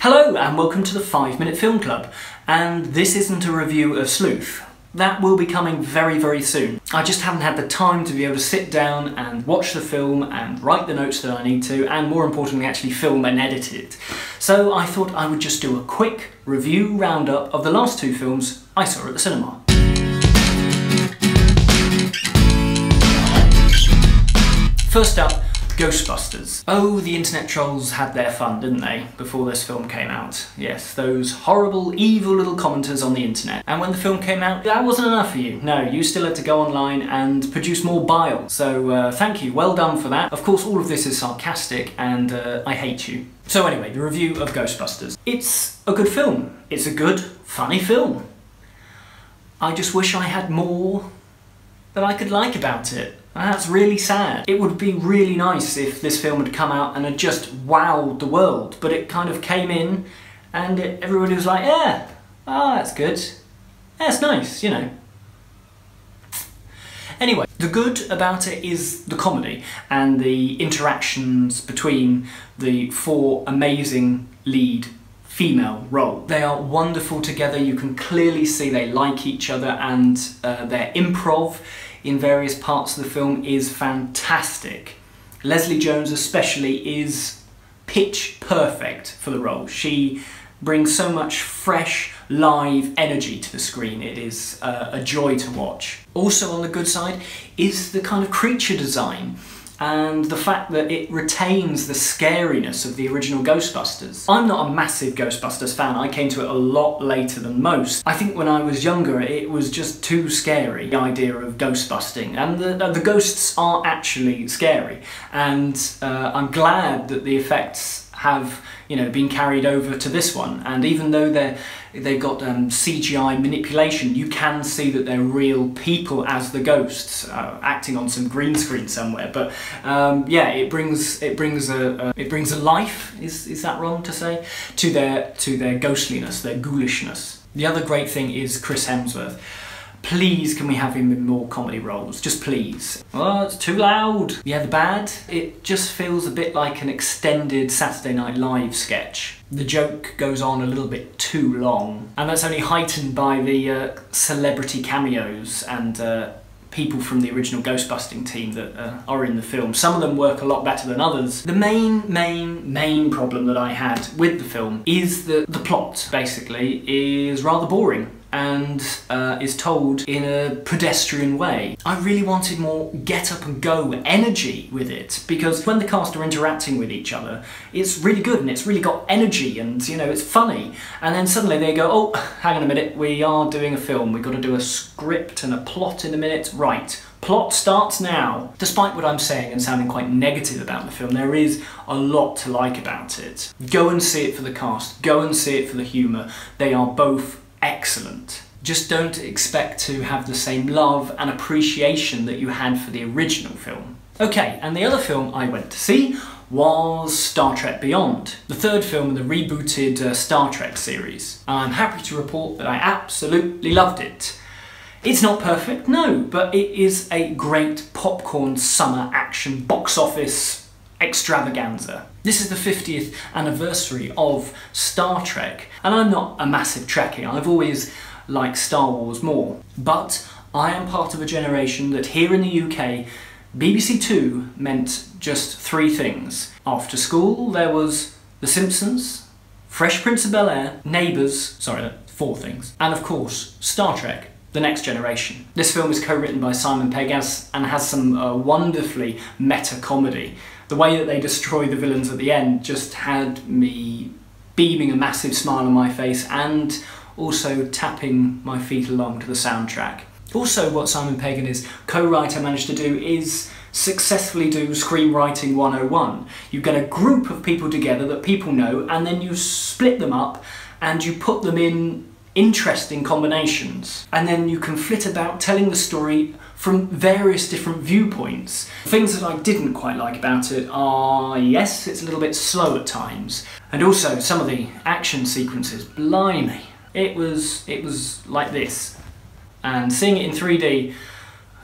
Hello and welcome to the 5 Minute Film Club and this isn't a review of Sleuth. That will be coming very very soon. I just haven't had the time to be able to sit down and watch the film and write the notes that I need to and more importantly actually film and edit it. So I thought I would just do a quick review roundup of the last two films I saw at the cinema. First up, Ghostbusters. Oh, the internet trolls had their fun, didn't they, before this film came out? Yes, those horrible, evil little commenters on the internet. And when the film came out, that wasn't enough for you. No, you still had to go online and produce more bile. So uh, thank you, well done for that. Of course, all of this is sarcastic and uh, I hate you. So anyway, the review of Ghostbusters. It's a good film. It's a good, funny film. I just wish I had more that I could like about it. And that's really sad. It would be really nice if this film had come out and had just wowed the world, but it kind of came in and it, everybody was like, yeah, oh, that's good. That's nice, you know. Anyway, the good about it is the comedy and the interactions between the four amazing lead female role. They are wonderful together, you can clearly see they like each other and uh, their improv in various parts of the film is fantastic. Leslie Jones especially is pitch perfect for the role. She brings so much fresh, live energy to the screen. It is uh, a joy to watch. Also on the good side is the kind of creature design and the fact that it retains the scariness of the original Ghostbusters. I'm not a massive Ghostbusters fan, I came to it a lot later than most. I think when I was younger it was just too scary, the idea of ghostbusting, and the, the ghosts are actually scary, and uh, I'm glad that the effects have you know been carried over to this one and even though they're they've got um, CGI manipulation. You can see that they're real people as the ghosts uh, acting on some green screen somewhere. But um, yeah it brings it brings a, a, it brings a life is is that wrong to say to their to their ghostliness their ghoulishness. The other great thing is Chris Hemsworth Please can we have him in more comedy roles? Just please. Oh, it's too loud. Yeah, the bad? It just feels a bit like an extended Saturday Night Live sketch. The joke goes on a little bit too long. And that's only heightened by the uh, celebrity cameos and uh, people from the original Ghostbusting team that uh, are in the film. Some of them work a lot better than others. The main, main, main problem that I had with the film is that the plot, basically, is rather boring and uh, is told in a pedestrian way. I really wanted more get up and go energy with it because when the cast are interacting with each other, it's really good and it's really got energy and you know it's funny. And then suddenly they go, oh, hang on a minute, we are doing a film, we've got to do a script and a plot in a minute, right. Plot starts now. Despite what I'm saying and sounding quite negative about the film, there is a lot to like about it. Go and see it for the cast, go and see it for the humour. They are both excellent. Just don't expect to have the same love and appreciation that you had for the original film. Okay, and the other film I went to see was Star Trek Beyond, the third film in the rebooted uh, Star Trek series. I'm happy to report that I absolutely loved it. It's not perfect, no, but it is a great popcorn summer action box office extravaganza. This is the 50th anniversary of Star Trek, and I'm not a massive Trekkie, I've always liked Star Wars more, but I am part of a generation that here in the UK, BBC Two meant just three things. After school, there was The Simpsons, Fresh Prince of Bel-Air, Neighbours, sorry, four things, and of course, Star Trek, the Next Generation. This film is co-written by Simon Pegg and has some uh, wonderfully meta comedy the way that they destroy the villains at the end just had me beaming a massive smile on my face and also tapping my feet along to the soundtrack. Also what Simon Pegg and his co-writer managed to do is successfully do screenwriting 101. You get a group of people together that people know and then you split them up and you put them in interesting combinations. And then you can flit about telling the story from various different viewpoints. Things that I didn't quite like about it are, yes, it's a little bit slow at times. And also some of the action sequences, blimey. It was, it was like this. And seeing it in 3D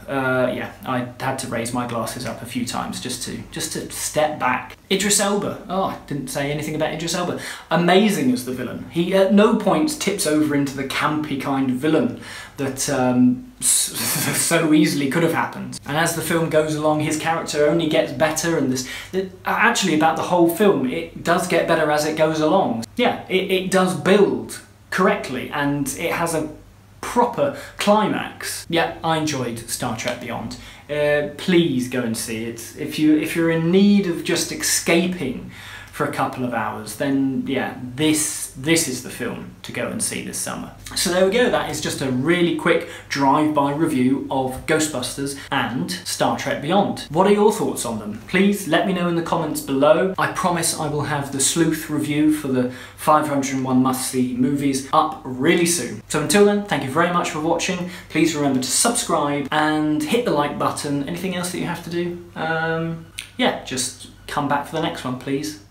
Uh, yeah, I had to raise my glasses up a few times just to just to step back. Idris Elba. Oh, I didn't say anything about Idris Elba. Amazing as the villain. He at no point tips over into the campy kind of villain that um, so easily could have happened. And as the film goes along, his character only gets better, and this actually about the whole film, it does get better as it goes along. Yeah, it, it does build correctly, and it has a proper climax. Yeah, I enjoyed Star Trek Beyond. Uh, please go and see it. If you if you're in need of just escaping for a couple of hours, then yeah, this this is the film to go and see this summer. So there we go, that is just a really quick drive-by review of Ghostbusters and Star Trek Beyond. What are your thoughts on them? Please let me know in the comments below. I promise I will have the sleuth review for the 501 must-see movies up really soon. So until then, thank you very much for watching. Please remember to subscribe and hit the like button. Anything else that you have to do? Um, yeah, just come back for the next one, please.